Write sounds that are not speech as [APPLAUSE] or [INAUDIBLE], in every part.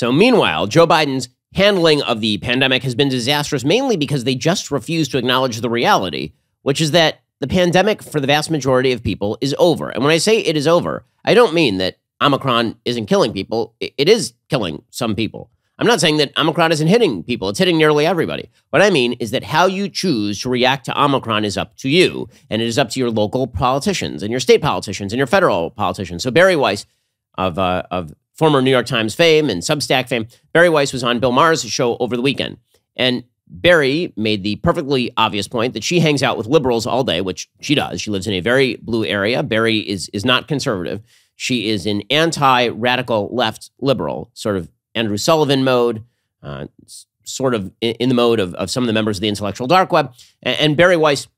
So, meanwhile, Joe Biden's handling of the pandemic has been disastrous mainly because they just refuse to acknowledge the reality, which is that the pandemic for the vast majority of people is over. And when I say it is over, I don't mean that Omicron isn't killing people, it is killing some people. I'm not saying that Omicron isn't hitting people, it's hitting nearly everybody. What I mean is that how you choose to react to Omicron is up to you, and it is up to your local politicians and your state politicians and your federal politicians. So Bari Weiss of, uh, of former New York Times fame and Substack fame, Bari Weiss was on Bill Maher's show over the weekend. And Bari made the perfectly obvious point that she hangs out with liberals all day, which she does. She lives in a very blue area. Bari is, is not conservative. She is an anti radical left liberal, sort of Andrew Sullivan mode, uh, sort of in, in, the mode of, of some of the members of the intellectual dark web. And, and Bari Weiss,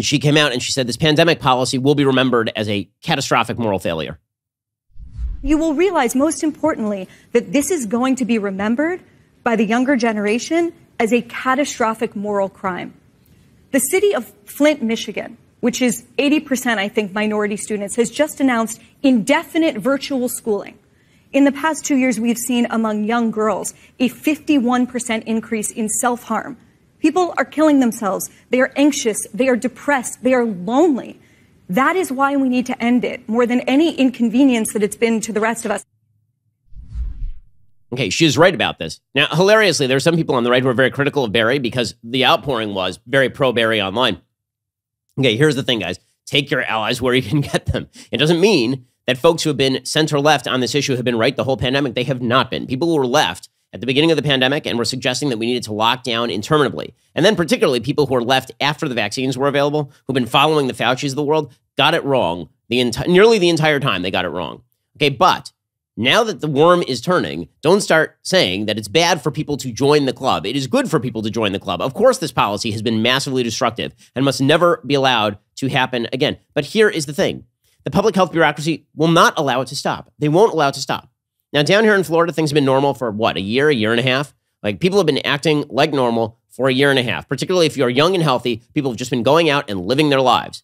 she came out and she said this pandemic policy will be remembered as a catastrophic moral failure. You will realize, most importantly, that this is going to be remembered by the younger generation as a catastrophic moral crime. The city of Flint, Michigan, which is 80%, I think, minority students, has just announced indefinite virtual schooling. In the past two years, we've seen among young girls a 51% increase in self harm. People are killing themselves. They are anxious. They are depressed. They are lonely. That is why we need to end it more than any inconvenience that it's been to the rest of us. Okay, she's right about this. Now, hilariously, there are some people on the right who are very critical of Bari because the outpouring was very pro Bari online. Okay, here's the thing, guys take your allies where you can [LAUGHS] get them. It doesn't mean that folks who have been center left on this issue have been right the whole pandemic. They have not been. People who were left at the beginning of the pandemic and were suggesting that we needed to lock down interminably. And then, particularly, people who are left after the vaccines were available, who've been following the Fauci's of the world, got it wrong the enti- nearly the entire time. They got it wrong. Okay, but now that the worm is turning, don't start saying that it's bad for people to join the club. It is good for people to join the club. Of course, this policy has been massively destructive and must never be allowed to happen again. But here is the thing the public health bureaucracy will not allow it to stop. They won't allow it to stop. Now, down here in Florida, things have been normal for what, a year, a year and a half? Like people have been acting like normal for a year and a half, particularly if you're young and healthy. People have just been going out and living their lives.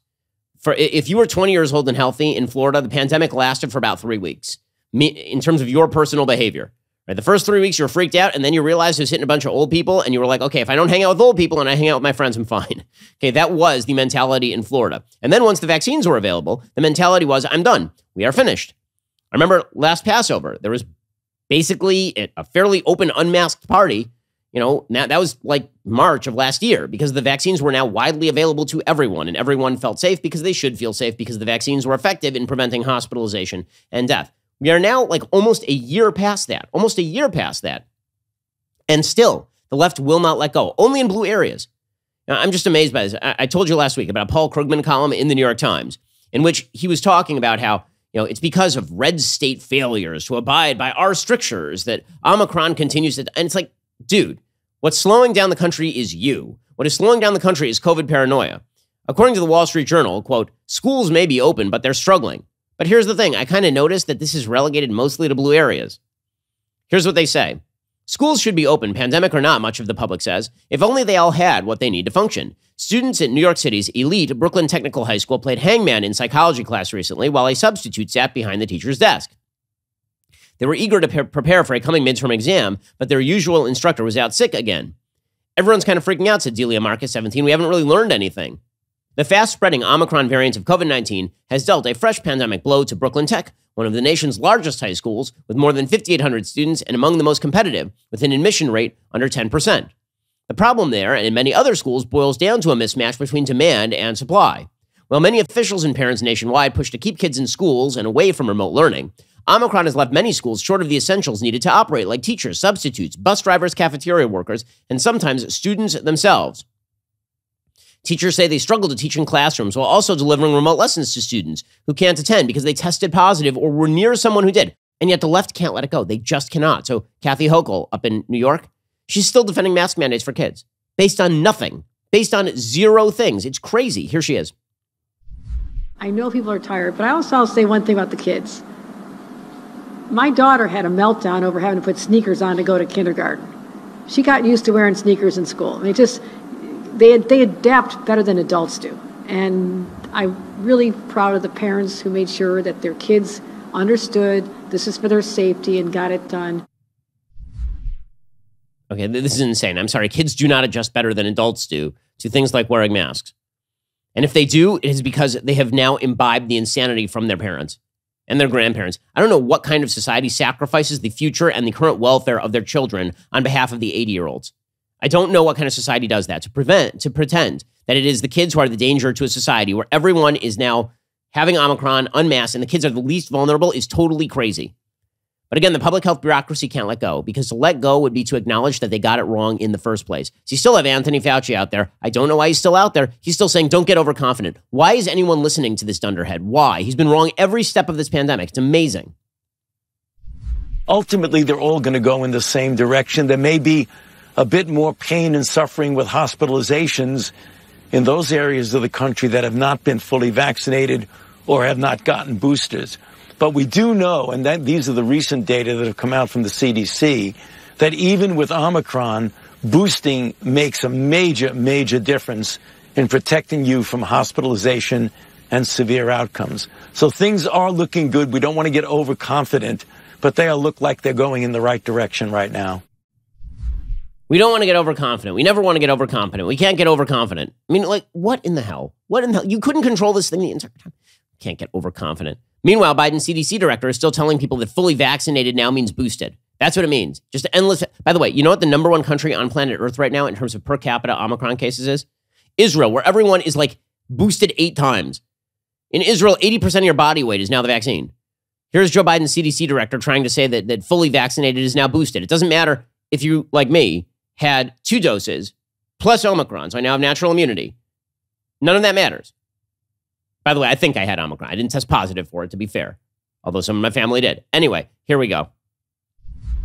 For if you were 20 years old and healthy in Florida, the pandemic lasted for about three weeks in terms of your personal behavior. Right? The first three weeks you were freaked out, and then you realized was hitting a bunch of old people, and you were like, okay, if I don't hang out with old people and I hang out with my friends, I'm fine. [LAUGHS] Okay, that was the mentality in Florida. And then once the vaccines were available, the mentality was, I'm done. We are finished. I remember last Passover, there was basically a fairly open, unmasked party. You know, now that was like March of last year because the vaccines were now widely available to everyone, and everyone felt safe because they should feel safe because the vaccines were effective in preventing hospitalization and death. We are now like almost a year past that, almost a year past that. And still, the left will not let go, only in blue areas. Now, I'm just amazed by this. I, I told you last week about a Paul Krugman column in the New York Times, in which he was talking about how you know, it's because of red state failures to abide by our strictures that Omicron continues to. And it's like, dude, what's slowing down the country is you. What is slowing down the country is COVID paranoia. According to the Wall Street Journal, quote, schools may be open, but they're struggling. But here's the thing I kind of noticed that this is relegated mostly to blue areas. Here's what they say Schools should be open, pandemic or not, much of the public says, if only they all had what they need to function. Students at New York City's elite Brooklyn Technical High School played hangman in psychology class recently while a substitute sat behind the teacher's desk. They were eager to prepare for a coming midterm exam, but their usual instructor was out sick again. Everyone's kind of freaking out, said Delia Marcus, 17. We haven't really learned anything. The fast spreading Omicron variant of COVID 19 has dealt a fresh pandemic blow to Brooklyn Tech, one of the nation's largest high schools, with more than 5,800 students and among the most competitive, with an admission rate under 10%. The problem there, and in many other schools, boils down to a mismatch between demand and supply. While many officials and parents nationwide push to keep kids in schools and away from remote learning, Omicron has left many schools short of the essentials needed to operate, like teachers, substitutes, bus drivers, cafeteria workers, and sometimes students themselves. Teachers say they struggle to teach in classrooms while also delivering remote lessons to students who can't attend because they tested positive or were near someone who did. And yet the left can't let it go. They just cannot. So Kathy Hochul up in New York, she's still defending mask mandates for kids based on nothing, based on zero things. It's crazy. Here she is. I know people are tired, but I also will say one thing about the kids. My daughter had a meltdown over having to put sneakers on to go to kindergarten. She got used to wearing sneakers in school. I mean, just they, they adapt better than adults do. And I'm really proud of the parents who made sure that their kids understood this is for their safety and got it done. Okay, this is insane. I'm sorry. Kids do not adjust better than adults do to things like wearing masks. And if they do, it is because they have now imbibed the insanity from their parents and their grandparents. I don't know what kind of society sacrifices the future and the current welfare of their children on behalf of the 80 year olds. I don't know what kind of society does that to prevent, to pretend that it is the kids who are the danger to a society where everyone is now having Omicron unmasked and the kids are the least vulnerable is totally crazy. But again, the public health bureaucracy can't let go because to let go would be to acknowledge that they got it wrong in the first place. So you still have Anthony Fauci out there. I don't know why he's still out there. He's still saying, don't get overconfident. Why is anyone listening to this dunderhead? Why? He's been wrong every step of this pandemic. It's amazing. Ultimately, they're all going to go in the same direction. There may be a bit more pain and suffering with hospitalizations in those areas of the country that have not been fully vaccinated or have not gotten boosters. But we do know, and that these are the recent data that have come out from the CDC, that even with Omicron, boosting makes a major, major difference in protecting you from hospitalization and severe outcomes. So things are looking good. We don't want to get overconfident, but they all look like they're going in the right direction right now. We don't want to get overconfident. We never want to get overconfident. We can't get overconfident. I mean, like, what in the hell? What in the hell? You couldn't control this thing the entire time. Can't get overconfident. Meanwhile, Biden's CDC director is still telling people that fully vaccinated now means boosted. That's what it means. Just endless. By the way, you know what the number one country on planet Earth right now in terms of per capita Omicron cases is? Israel, where everyone is like boosted eight times. In Israel, 80% of your body weight is now the vaccine. Here's Joe Biden's CDC director trying to say that, that fully vaccinated is now boosted. It doesn't matter if you, like me, had two doses plus Omicron, so I now have natural immunity. None of that matters. By the way, I think I had Omicron. I didn't test positive for it, to be fair, although some of my family did. Anyway, here we go.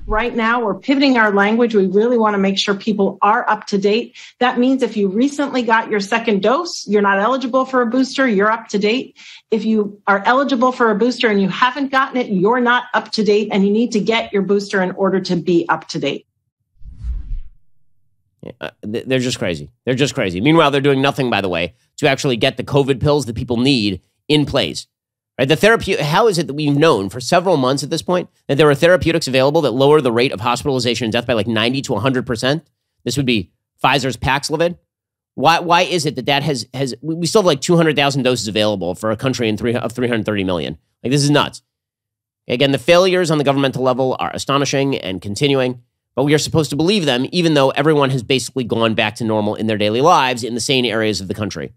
Right now, we're pivoting our language. We really want to make sure people are up to date. That means if you recently got your second dose, you're not eligible for a booster, you're up to date. If you are eligible for a booster and you haven't gotten it, you're not up to date and you need to get your booster in order to be up to date. Uh, they're just crazy. They're just crazy. Meanwhile, they're doing nothing, by the way, to actually get the COVID pills that people need in place. Right? The therapy. How is it that we've known for several months at this point that there are therapeutics available that lower the rate of hospitalization and death by like ninety to hundred percent? This would be Pfizer's Paxlovid. Why? Why is it that that has has we still have like two hundred thousand doses available for a country in three of three hundred thirty million? Like this is nuts. Again, the failures on the governmental level are astonishing and continuing but we are supposed to believe them, even though everyone has basically gone back to normal in their daily lives in the same areas of the country.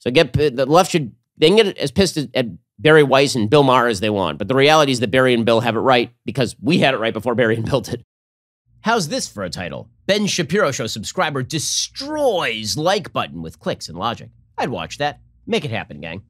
So get the left should they can get as pissed at Bari Weiss and Bill Maher as they want, but the reality is that Bari and Bill have it right because we had it right before Bari and Bill did. How's this for a title? Ben Shapiro Show subscriber destroys like button with clicks and logic. I'd watch that. Make it happen, gang.